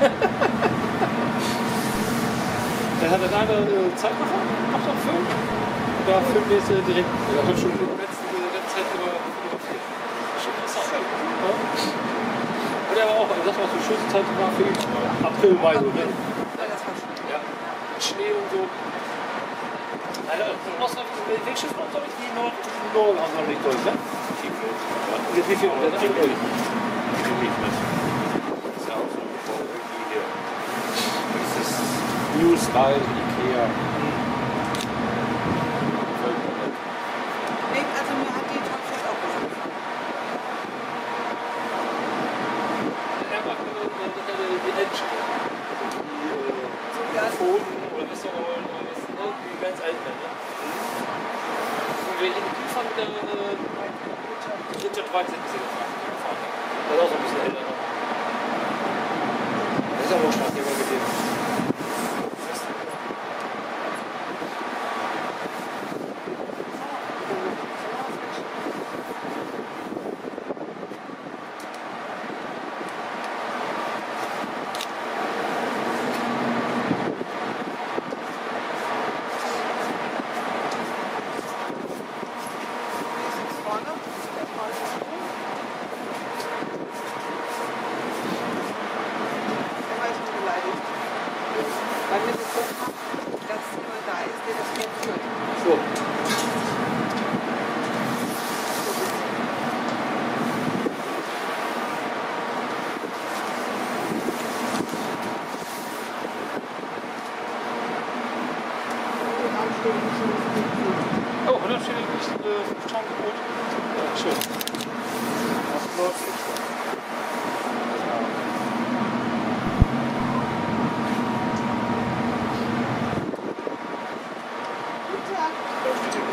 Der hat er da eine Zeitmacher, macht auch Film. Und da filmt er direkt. Er hat schon in der Zeit immer Schon interessant. War auch, er sagt auch, die schönste Zeit war für ihn äh, April, Mai. so, ne? Ja, Schnee und so. Leider, äh, den Wegschiff noch ich die Nord Norden haben wir noch nicht durch, ne? Wie viel? Wie viel? Wie viel? New Style Ikea.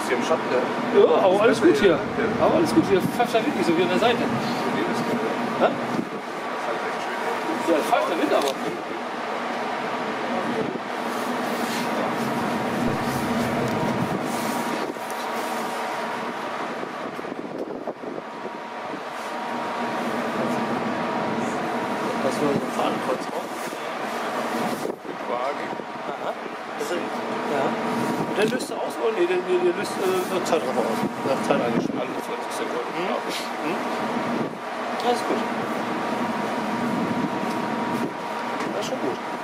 hier im Schatten. Ja, aber alles gut hier. Ja. Aber alles gut hier. Pfefft da wirklich so wie an der Seite. nosso gosto.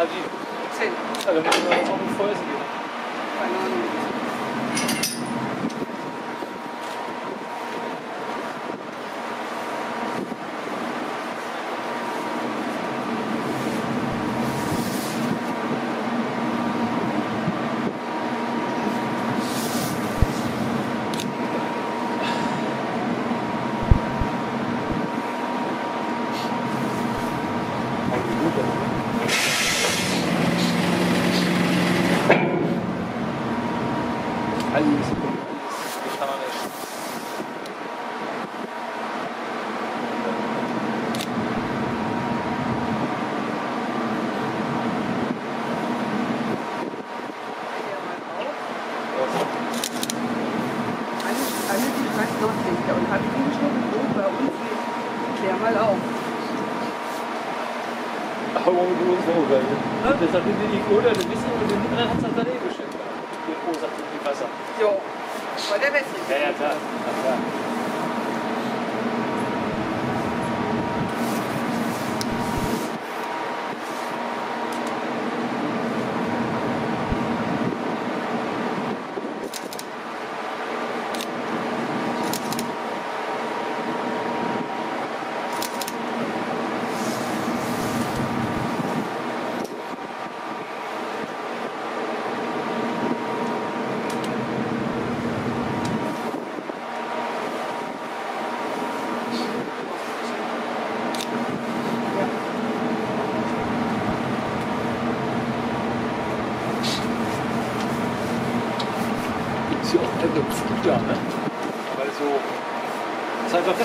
Sim. Olha, Alam mo na ako ng first, di ba?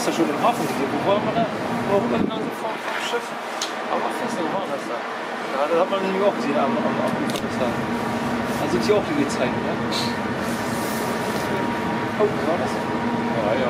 Doch gestern schon im Hafen gesehen. Wo war man da? Wo rüber gegangen vom, vom Schiff? Fest, wo war das da? Ja, das hat man nämlich auch gesehen am, am, am des Tages. Da sind hier auch die gezeigt, ne? Oh, was war das? Ja, ja.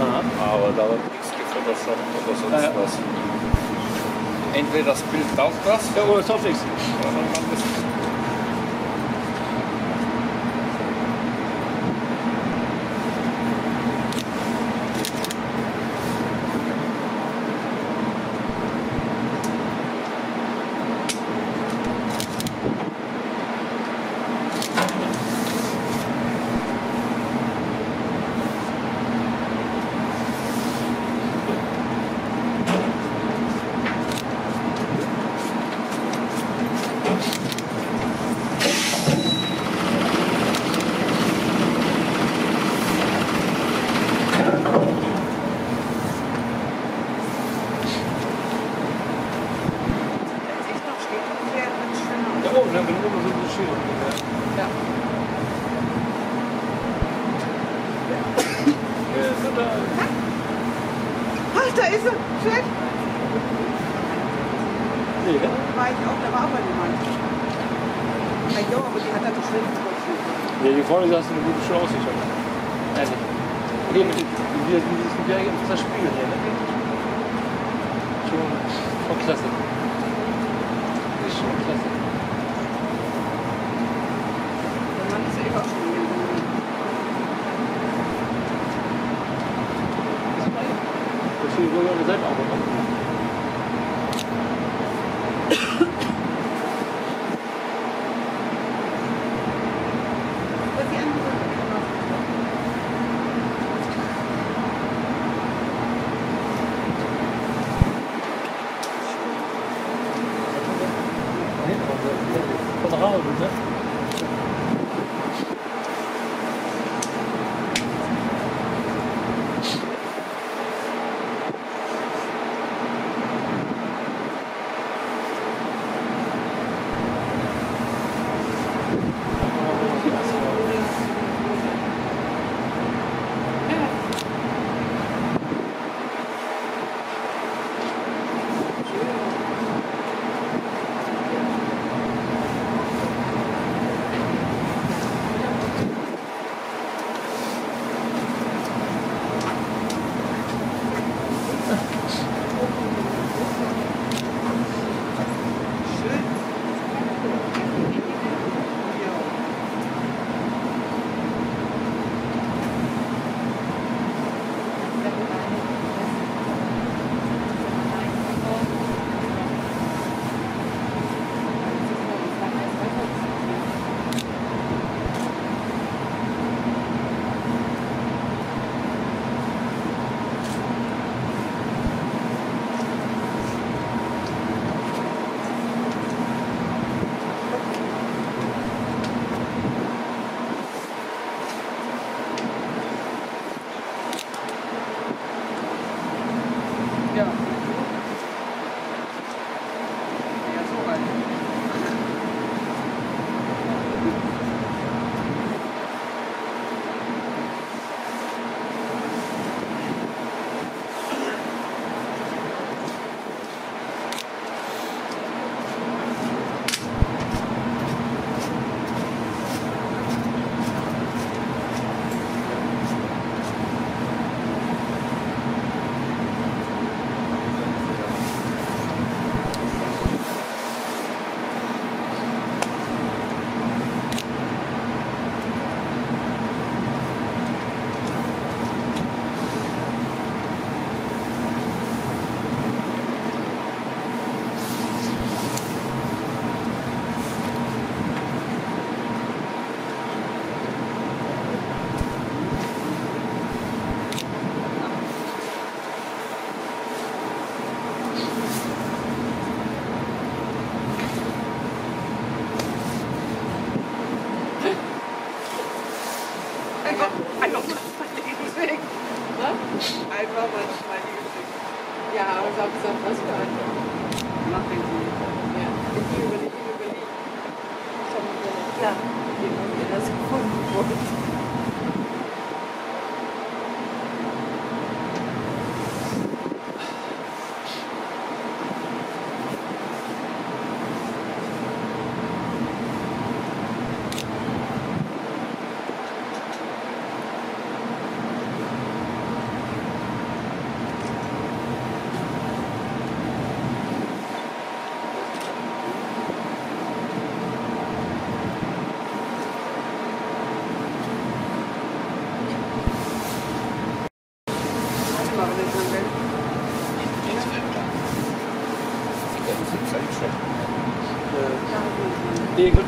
Aha. Aber da wird nichts gefotoshoppt oder sonst Ja, ja. was. Entweder das Bild taugt das, Ja, oder es taucht nichts. oder man ist Wenn es echt noch steht, ungefähr wird es schön aus. Da oben, ne? Wenn oben so eine Schöne. Ja. Ja, so da. Ach, da ist er. Schön. Nee, ne? Da war ich auch, da war aber jemand. Ja, jo, aber die hat er geschwitzt. Ja, hier vorne hast du eine gute Chance. Ich hoffe. Ehrlich. Okay, mit dem, wie, wie dieses Gebirge im Spiegel hier, ne? schon, schon klasse. Ist schon klasse. Der Mann ist ja eben auch schon gegangen. Das ist wohl eine Seitenarbeit. Ne?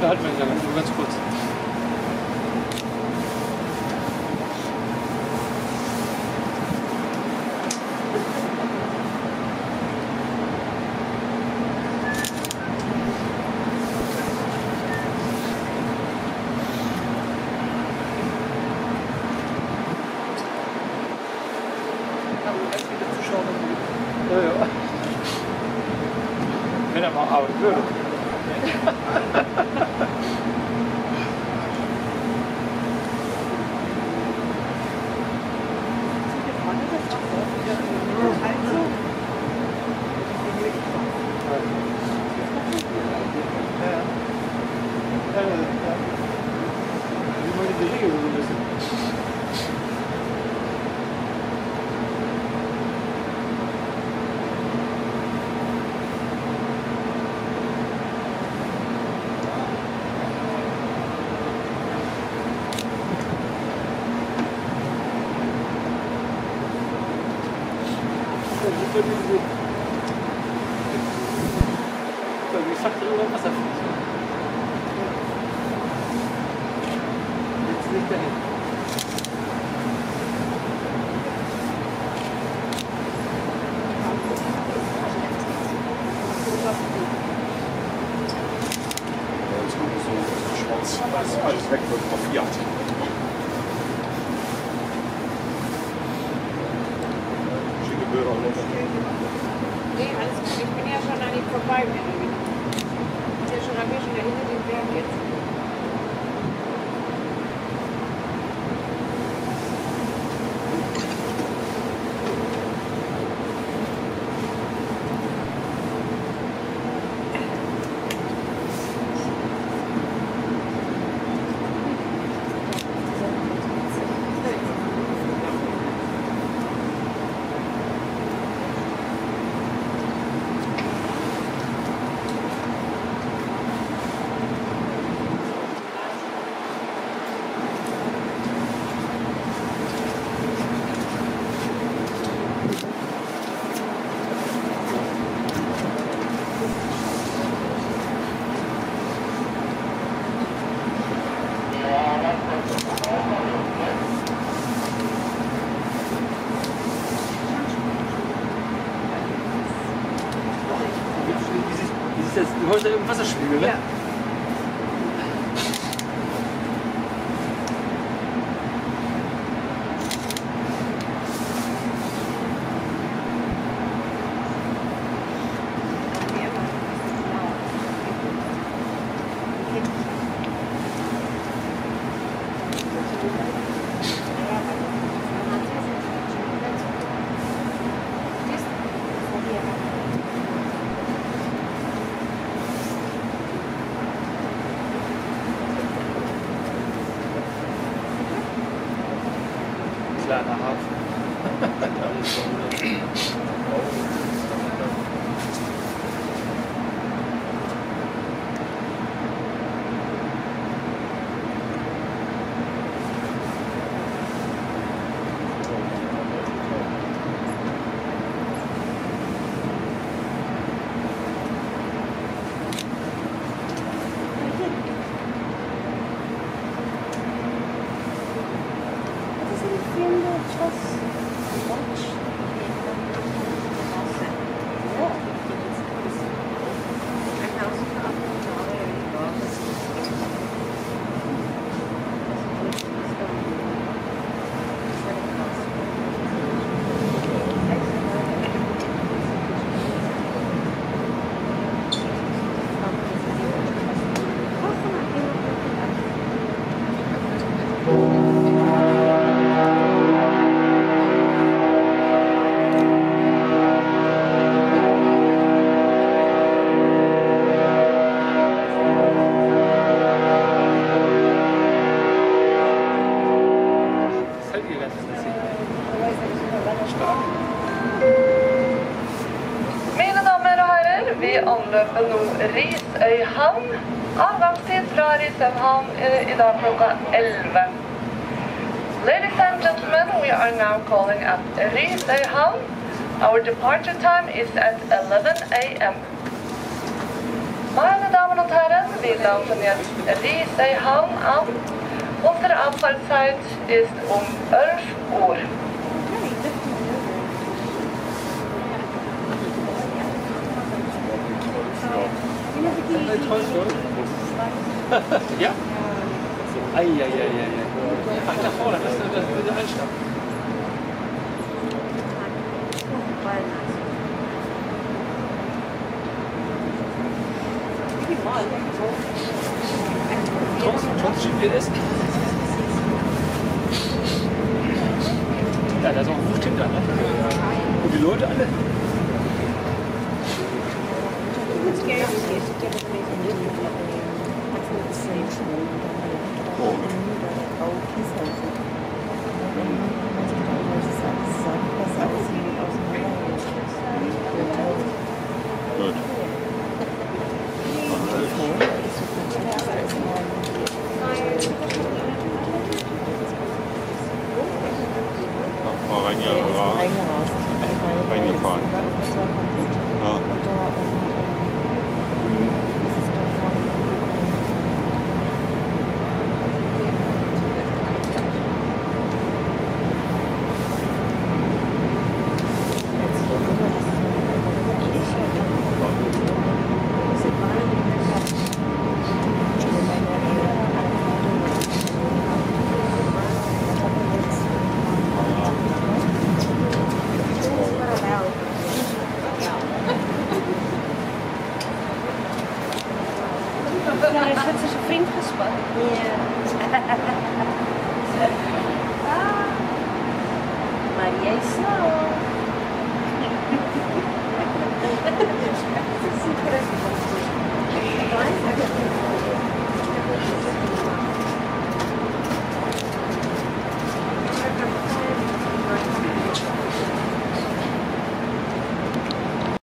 Äh, nee, gut, behalten wir nicht lange, nur ganz kurz. Haben wir ganz viele Zuschauer. Ja, ja. Wenn er mal arbeiten würde. Also, Ja, ja. Ja, ja, ja. Wie man die Regel so ein bisschen. super diese. Wie Faktor über Wasser fließt. Jetzt nicht dahin. Jetzt kommt so schwarz, alles, alles weg wird auf Fiat. Schicke Bilder noch. Nee, alles gut. Ich bin ja schon an ihm vorbei. Ich bin ja schon an mir schon dahinter den Berg jetzt. Eh, i 11. Ladies and gentlemen, we are now calling at Risøyhavn. Our departure time is at 11 a.m. Meine Damen und Herren, wir laufen jetzt Risøyhavn an. Unsere Abfahrtszeit ist um 11 Uhr. Ja? Eieieiei. Ach, da vorne, das ist das ist der Einstand. Trotz, trotz GPS. Ja, da ist auch ein Wucht hinter, ne? Und die Leute alle. Gut.